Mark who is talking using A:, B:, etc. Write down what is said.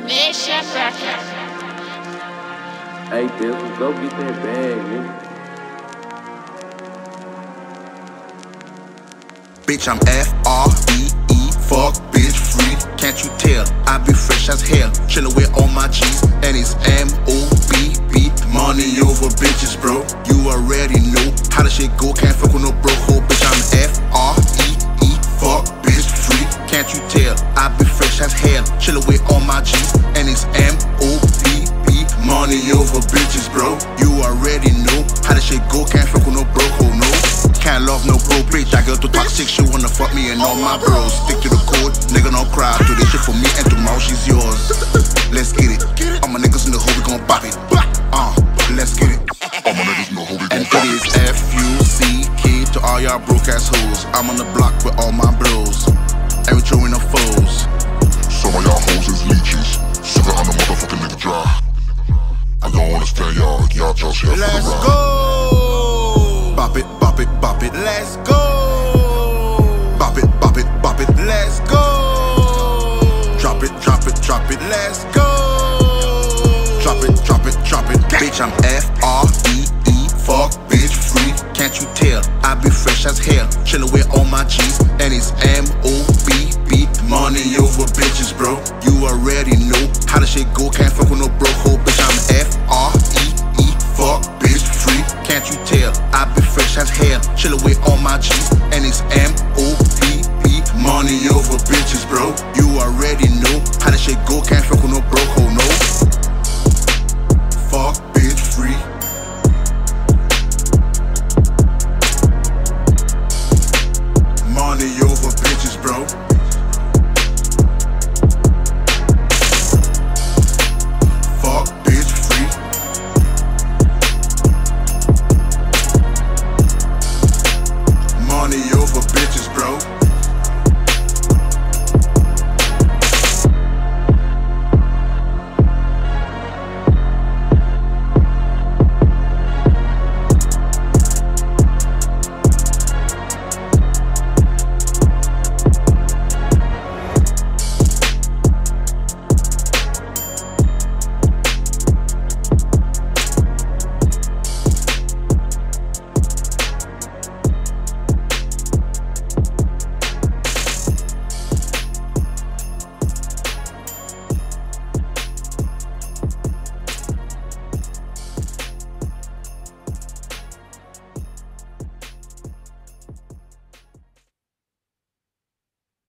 A: Nation Record.
B: Hey, Bill, go get that bag, nigga.
C: Bitch, I'm F-R-E-E, fuck, bitch, free. Can't you tell? I be fresh as hell, chillin' with all my G's, and it's M-O-B-B. Money over bitches, bro. You already know how the shit go. Can't chillin' with all my G's, and it's M-O-B-B. Money over bitches, bro. You already know how the shit go. Can't fuck with no broke hoe, no. Can't love no bro bitch. I got too toxic, she wanna fuck me and all my bros. Stick to the code, nigga don't cry. Do this shit for me and tomorrow she's yours. Let's get it. All my niggas in the hood, we gon' bop it. Uh, let's get it.
D: All my niggas know who we
C: And
D: gon'
C: it
D: fuck
C: is F-U-C-K to all y'all broke ass hoes. I'm on the block with all my bros. And we throwing no foes.
D: Y'all just here for the
C: Let's go. Bop it, bop it, bop it. Let's go. Bop it, bop it, bop it. Let's go. Drop it, drop it, drop it. Let's go. Drop it, drop it, drop it. Bitch, I'm F R E E. Fuck, bitch, free. Can't you tell? I be fresh as hell. Chillin' with all my G's, and it's M O B B. Money over bitches, bro. You already know how the shit go. Can't fuck with all my G's, and it's M O B B. Money over bitches, bro. You already know how the shit go.